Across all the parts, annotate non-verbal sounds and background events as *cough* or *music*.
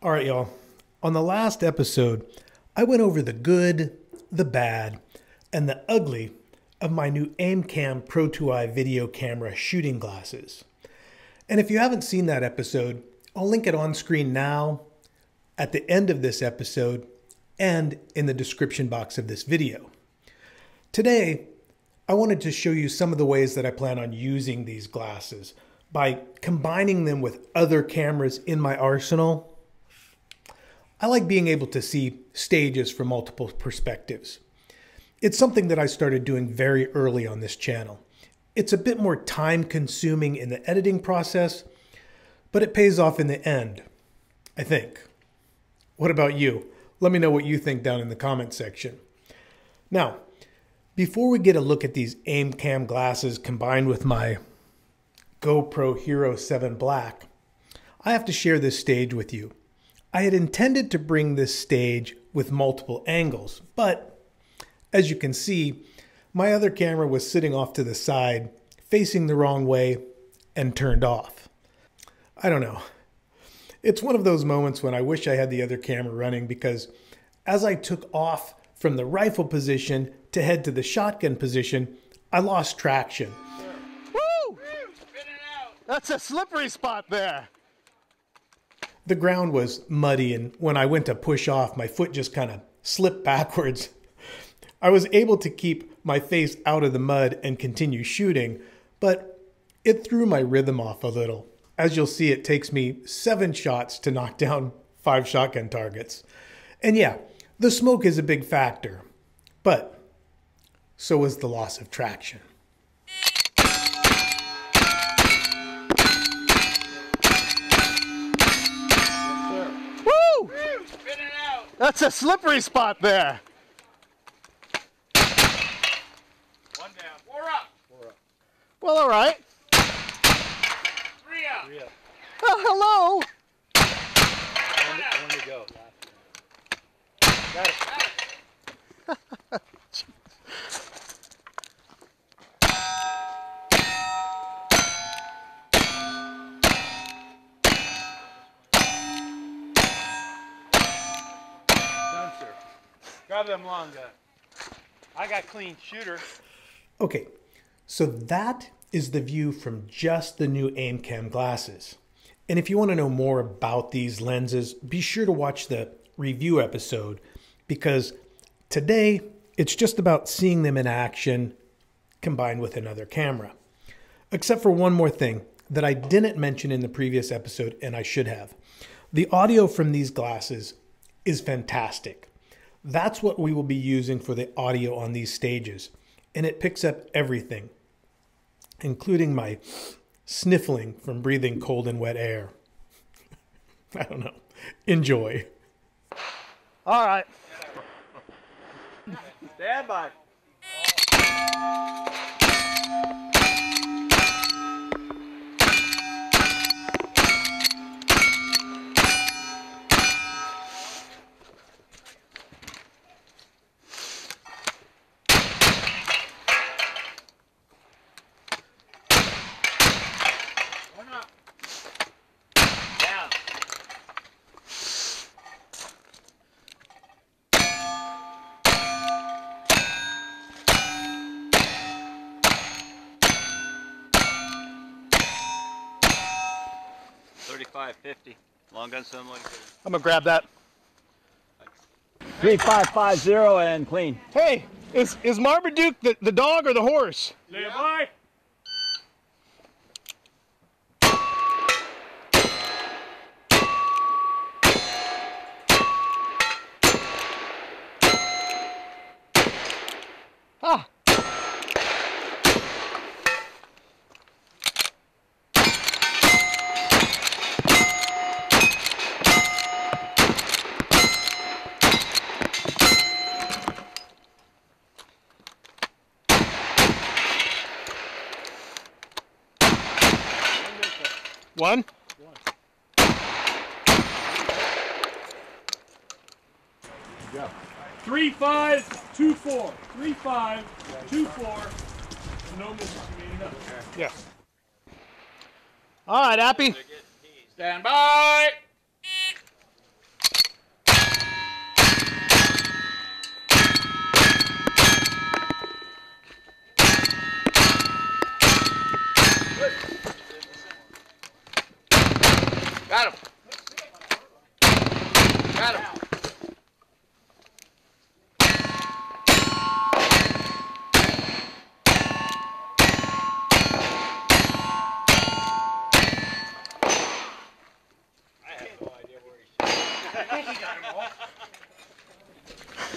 All right, y'all. On the last episode, I went over the good, the bad, and the ugly of my new AimCam Pro 2i video camera shooting glasses. And if you haven't seen that episode, I'll link it on screen now, at the end of this episode, and in the description box of this video. Today, I wanted to show you some of the ways that I plan on using these glasses by combining them with other cameras in my arsenal I like being able to see stages from multiple perspectives. It's something that I started doing very early on this channel. It's a bit more time consuming in the editing process, but it pays off in the end, I think. What about you? Let me know what you think down in the comment section. Now, before we get a look at these AimCam glasses combined with my GoPro Hero 7 Black, I have to share this stage with you. I had intended to bring this stage with multiple angles, but as you can see, my other camera was sitting off to the side, facing the wrong way, and turned off. I don't know. It's one of those moments when I wish I had the other camera running because as I took off from the rifle position to head to the shotgun position, I lost traction. Woo! That's a slippery spot there. The ground was muddy, and when I went to push off, my foot just kind of slipped *laughs* backwards. I was able to keep my face out of the mud and continue shooting, but it threw my rhythm off a little. As you'll see, it takes me seven shots to knock *laughs* down five shotgun targets. And yeah, the smoke is a big factor, but so is the loss of traction. That's a slippery spot there. One down. Four up. Four up. Well, all right. Three up. Three up. Oh, hello. One, one to go. Got it. Got it. Them long gun. I got clean shooter. Okay, so that is the view from just the new AimCam glasses. And if you want to know more about these lenses, be sure to watch the review episode because today it's just about seeing them in action combined with another camera. Except for one more thing that I didn't mention in the previous episode and I should have. The audio from these glasses is fantastic. That's what we will be using for the audio on these stages. And it picks up everything, including my sniffling from breathing cold and wet air. *laughs* I don't know. Enjoy. All right. Stand by. Thirty-five fifty. Long gun someone. I'm gonna grab that. Three five five zero and clean. Hey, is is Marmaduke the, the dog or the horse? Lay One. Go. Three five two four. Three five two four. No misses. You made enough. Yeah. All right, Appy. Stand by. Got him. Got him.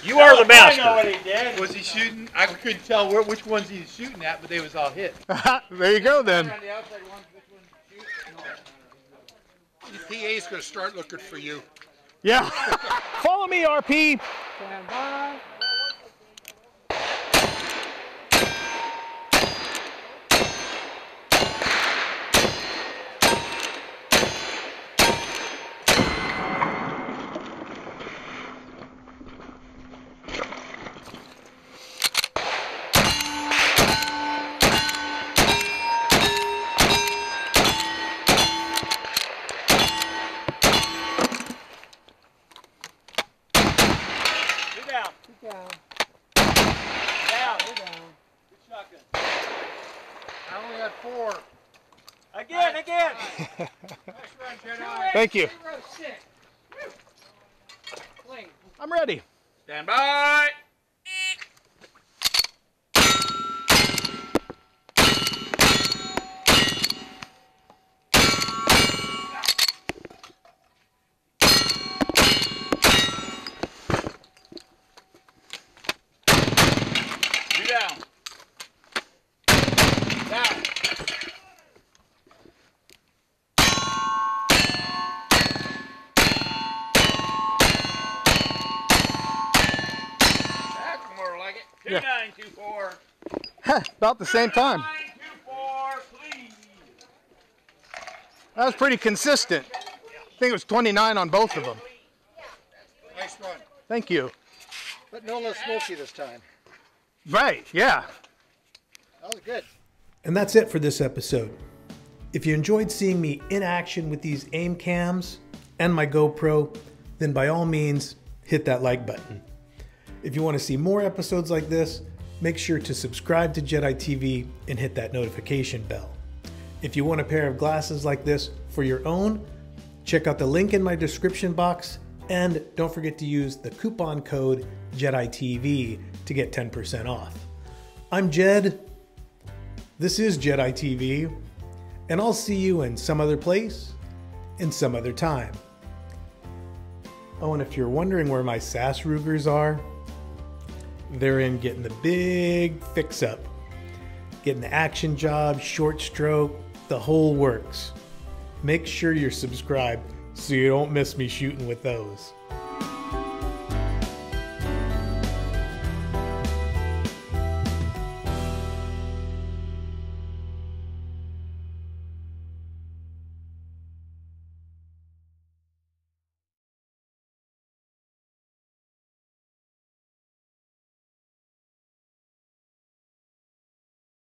You are the I know master. what he did. Was he shooting? I couldn't tell where, which ones he was shooting at, but they was all hit. *laughs* there you go then. PA's gonna start looking for you. Yeah. *laughs* Follow me, RP. Two down. Two down. Down. Two down. Good shotgun. I only had four. Again, again. Thank you. I'm ready. Stand by. Yeah. About the same time. That was pretty consistent. I think it was 29 on both of them. Nice run. Thank you. But no less smoky this time. Right, yeah. That was good. And that's it for this episode. If you enjoyed seeing me in action with these AimCams and my GoPro, then by all means, hit that like button. If you want to see more episodes like this, make sure to subscribe to Jedi TV and hit that notification bell. If you want a pair of glasses like this for your own, check out the link in my description box and don't forget to use the coupon code JediTV to get 10% off. I'm Jed. This is Jedi TV, and I'll see you in some other place, in some other time. Oh, and if you're wondering where my SASS Rugers are, they're in getting the big fix up, getting the action job, short stroke, the whole works. Make sure you're subscribed so you don't miss me shooting with those.